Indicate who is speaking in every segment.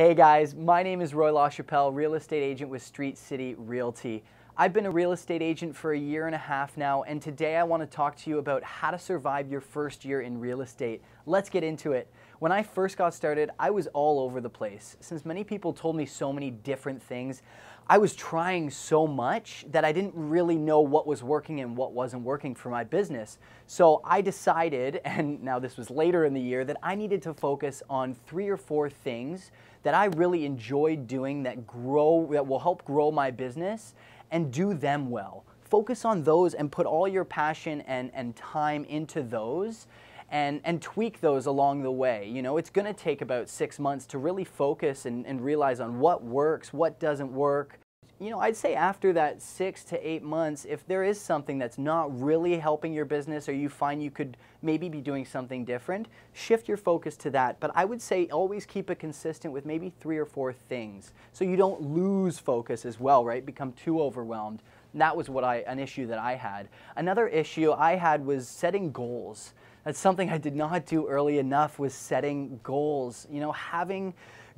Speaker 1: Hey guys, my name is Roy La Chappelle, real estate agent with Street City Realty. I've been a real estate agent for a year and a half now, and today I want to talk to you about how to survive your first year in real estate. Let's get into it. When I first got started, I was all over the place. Since many people told me so many different things, I was trying so much that I didn't really know what was working and what wasn't working for my business. So I decided, and now this was later in the year, that I needed to focus on three or four things that I really enjoyed doing that grow that will help grow my business and do them well. Focus on those and put all your passion and, and time into those and, and tweak those along the way. You know, it's gonna take about six months to really focus and, and realize on what works, what doesn't work. You know, I'd say after that six to eight months, if there is something that's not really helping your business or you find you could maybe be doing something different, shift your focus to that. But I would say always keep it consistent with maybe three or four things so you don't lose focus as well, right? Become too overwhelmed. And that was what I, an issue that I had. Another issue I had was setting goals. That's something I did not do early enough was setting goals. You know, having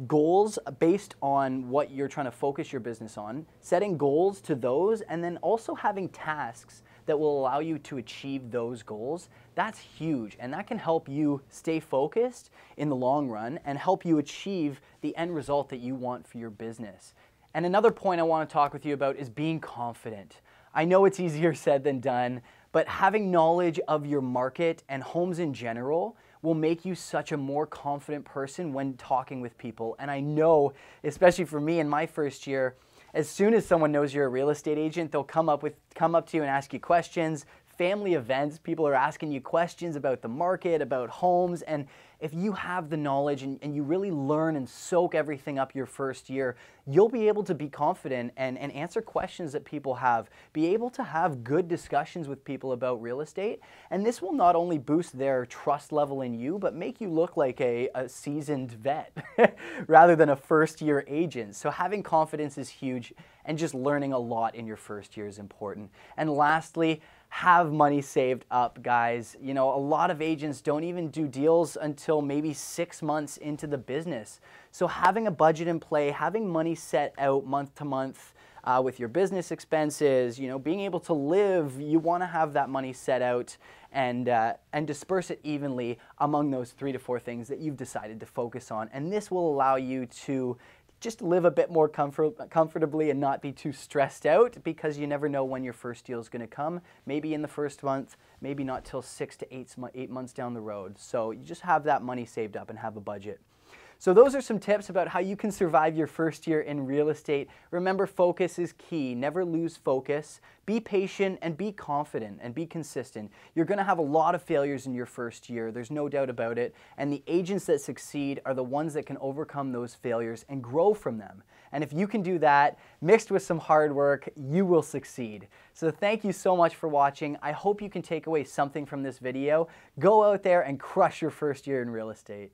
Speaker 1: goals based on what you're trying to focus your business on, setting goals to those, and then also having tasks that will allow you to achieve those goals. That's huge, and that can help you stay focused in the long run and help you achieve the end result that you want for your business. And another point I want to talk with you about is being confident. I know it's easier said than done, but having knowledge of your market and homes in general will make you such a more confident person when talking with people. And I know, especially for me in my first year, as soon as someone knows you're a real estate agent, they'll come up with come up to you and ask you questions, family events, people are asking you questions about the market, about homes, and if you have the knowledge and, and, you really learn and soak everything up your first year, you'll be able to be confident and, and answer questions that people have, be able to have good discussions with people about real estate, and this will not only boost their trust level in you, but make you look like a, a seasoned vet rather than a first year agent. So having confidence is huge, and just learning a lot in your first year is important. And lastly, have money saved up, guys. You know, a lot of agents don't even do deals until maybe six months into the business. So having a budget in play, having money set out month to month uh, with your business expenses, you know, being able to live, you want to have that money set out and, uh, and disperse it evenly among those three to four things that you've decided to focus on. And this will allow you to just live a bit more comfort, comfortably and not be too stressed out because you never know when your first deal is going to come. Maybe in the first month, maybe not till six to eight, eight months down the road. So you just have that money saved up and have a budget. So those are some tips about how you can survive your first year in real estate. Remember, focus is key. Never lose focus. Be patient and be confident and be consistent. You're going to have a lot of failures in your first year. There's no doubt about it. And the agents that succeed are the ones that can overcome those failures and grow from them. And if you can do that, mixed with some hard work, you will succeed. So thank you so much for watching. I hope you can take away something from this video. Go out there and crush your first year in real estate.